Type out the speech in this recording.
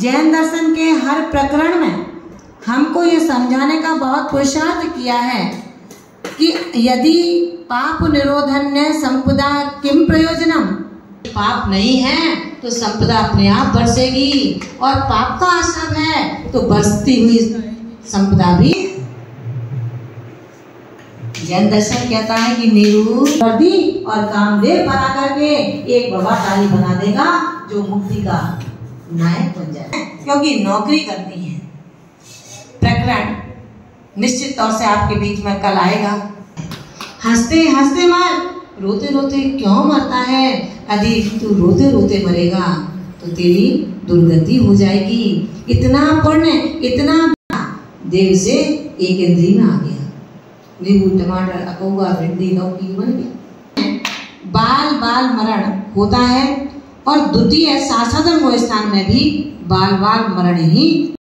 जैन दर्शन के हर प्रकरण में हमको ये समझाने का बहुत पुरुषार्थ किया है कि यदि पाप निरोधन संपदा किम प्रयोजनम? पाप नहीं है तो संपदा अपने आप बरसेगी। और पाप का आश्रम है तो बरसती हुई संपदा भी जैन दर्शन कहता है कि नीरू और कामदेव बना करके एक बबा ताली बना देगा जो मुक्ति का नायक बन जाए। क्योंकि नौकरी करनी है। प्रकरण निश्चित तौर से आपके बीच में कल आएगा। हँसते हँसते मर, रोते रोते क्यों मरता है? यदि तू रोते रोते मरेगा तो तेरी दुर्गति हो जाएगी। इतना पुण्य इतना देव से एक इंद्री में आ गया। नींबू, टमाटर अकौआ भिंडी, लौकी बन गया। बाल बाल मरण होता है और द्वितीय शासन स्थान में भी बाल बाल मरण ही